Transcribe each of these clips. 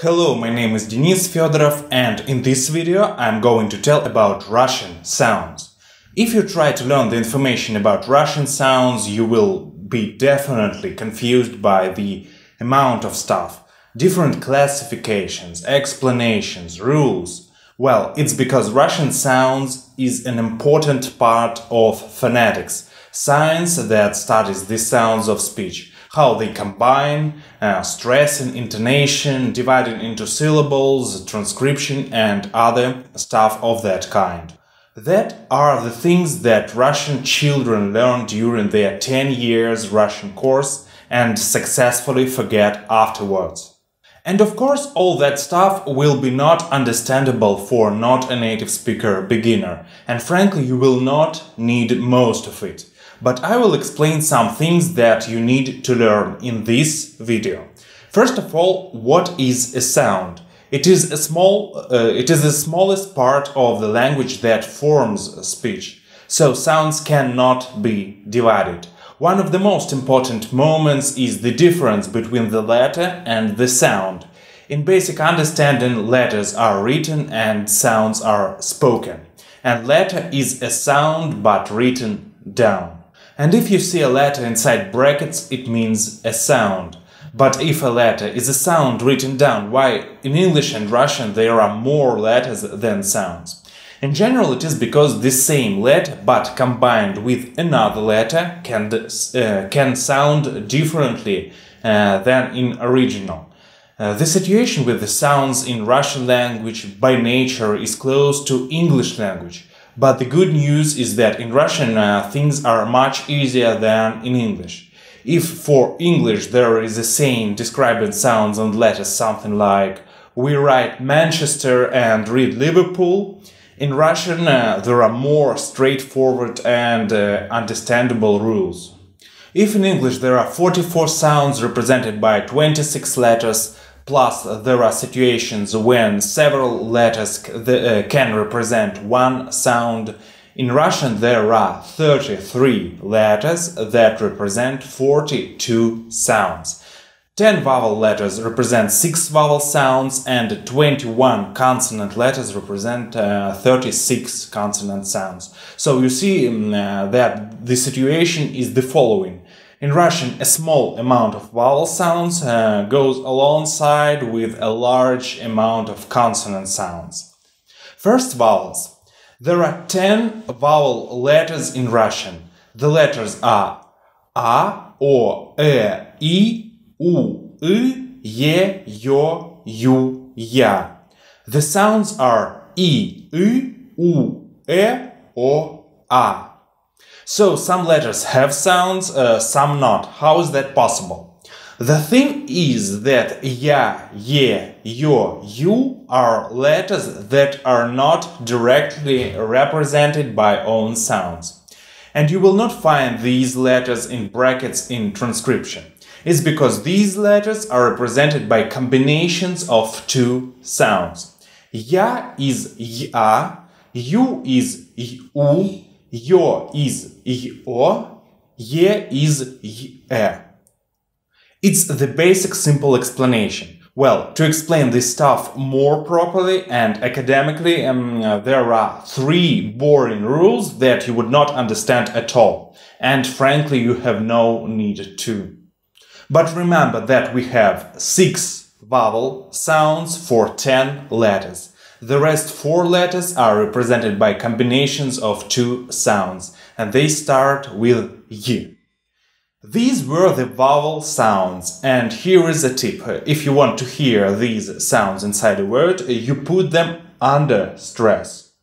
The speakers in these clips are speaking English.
Hello, my name is Denis Fedorov and in this video I'm going to tell about Russian sounds. If you try to learn the information about Russian sounds, you will be definitely confused by the amount of stuff, different classifications, explanations, rules. Well, it's because Russian sounds is an important part of phonetics, science that studies the sounds of speech how they combine, uh, stress and intonation, divided into syllables, transcription, and other stuff of that kind. That are the things that Russian children learn during their 10 years Russian course and successfully forget afterwards. And of course, all that stuff will be not understandable for not a native speaker beginner, and frankly, you will not need most of it but I will explain some things that you need to learn in this video. First of all, what is a sound? It is a small, uh, it is the smallest part of the language that forms speech. So sounds cannot be divided. One of the most important moments is the difference between the letter and the sound. In basic understanding, letters are written and sounds are spoken. And letter is a sound but written down. And if you see a letter inside brackets, it means a sound. But if a letter is a sound written down, why in English and Russian there are more letters than sounds? In general, it is because the same letter, but combined with another letter, can, uh, can sound differently uh, than in original. Uh, the situation with the sounds in Russian language by nature is close to English language. But the good news is that in Russian uh, things are much easier than in English. If for English there is a saying describing sounds and letters something like we write Manchester and read Liverpool, in Russian uh, there are more straightforward and uh, understandable rules. If in English there are 44 sounds represented by 26 letters, Plus, there are situations when several letters uh, can represent one sound. In Russian, there are 33 letters that represent 42 sounds. 10 vowel letters represent 6 vowel sounds and 21 consonant letters represent uh, 36 consonant sounds. So you see um, uh, that the situation is the following. In Russian, a small amount of vowel sounds uh, goes alongside with a large amount of consonant sounds. First, vowels. There are 10 vowel letters in Russian. The letters are A, O, E, I, U, I, Ye, Yo, Ya. The sounds are I, I, U, E, O, A. So some letters have sounds, uh, some not. How is that possible? The thing is that ya, ye, yo, you are letters that are not directly represented by own sounds. And you will not find these letters in brackets in transcription. It's because these letters are represented by combinations of two sounds. Ya is ya, you is u, Yo is yo, ye is ye. It's the basic simple explanation. Well, to explain this stuff more properly and academically, um, there are three boring rules that you would not understand at all. And frankly, you have no need to. But remember that we have six vowel sounds for 10 letters. The rest four letters are represented by combinations of two sounds, and they start with Y. These were the vowel sounds, and here is a tip. If you want to hear these sounds inside a word, you put them under stress.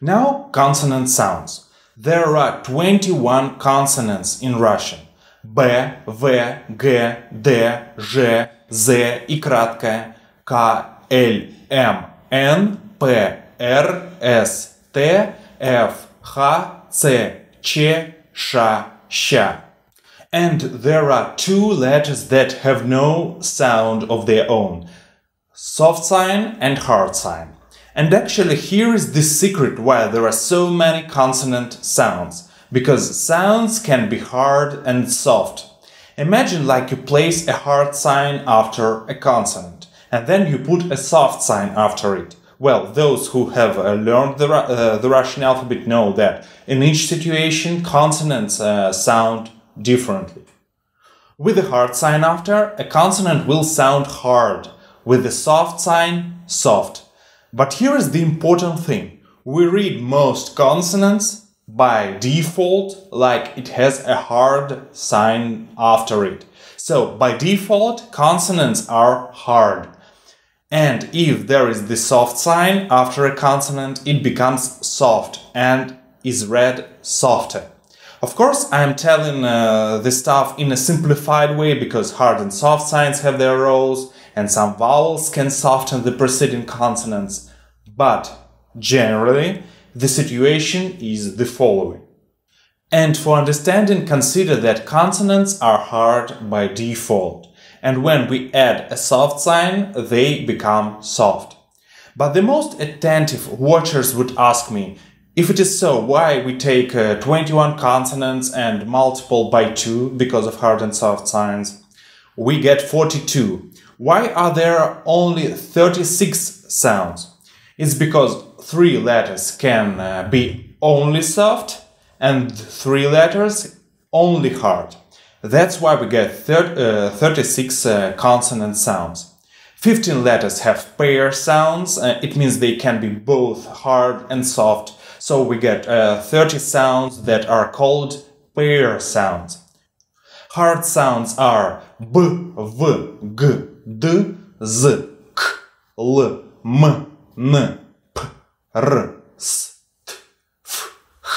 Now consonant sounds. There are 21 consonants in Russian. B, V, G, D, Ж, Z и краткая К, L, M, N, P, R, S, T, F, H, C, Ch, Sh, Sh. And there are two letters that have no sound of their own. Soft sign and hard sign. And actually here is the secret why there are so many consonant sounds. Because sounds can be hard and soft. Imagine like you place a hard sign after a consonant and then you put a soft sign after it. Well, those who have uh, learned the, uh, the Russian alphabet know that in each situation consonants uh, sound differently. With the hard sign after, a consonant will sound hard, with the soft sign, soft. But here is the important thing. We read most consonants by default like it has a hard sign after it. So by default, consonants are hard. And if there is the soft sign after a consonant, it becomes soft and is read softer. Of course, I am telling uh, this stuff in a simplified way because hard and soft signs have their roles and some vowels can soften the preceding consonants. But generally, the situation is the following. And for understanding, consider that consonants are hard by default. And when we add a soft sign, they become soft. But the most attentive watchers would ask me, if it is so, why we take uh, 21 consonants and multiple by 2 because of hard and soft signs? We get 42. Why are there only 36 sounds? It's because three letters can uh, be only soft and three letters only hard. That's why we get thir uh, 36 uh, consonant sounds. 15 letters have pair sounds, uh, it means they can be both hard and soft so we get uh, 30 sounds that are called pair sounds. Hard sounds are b, v, g, d, z, k, l, m, n, p, r, s, t, f, h.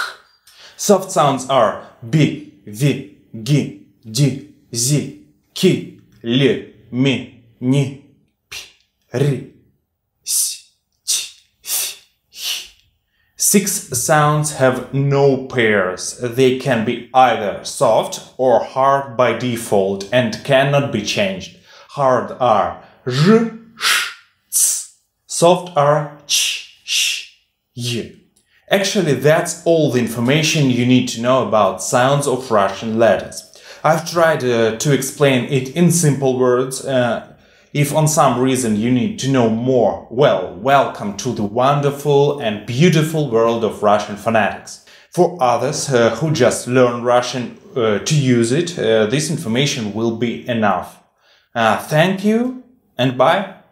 Soft sounds are b, v, g, d, z, ki, l, mi, ni, p, r, Six sounds have no pairs. They can be either soft or hard by default and cannot be changed. Hard are r, sh, ts. Soft are ch, sh, y. Actually, that's all the information you need to know about sounds of Russian letters. I've tried uh, to explain it in simple words. Uh, if on some reason you need to know more, well, welcome to the wonderful and beautiful world of Russian phonetics. For others uh, who just learn Russian uh, to use it, uh, this information will be enough. Uh, thank you and bye.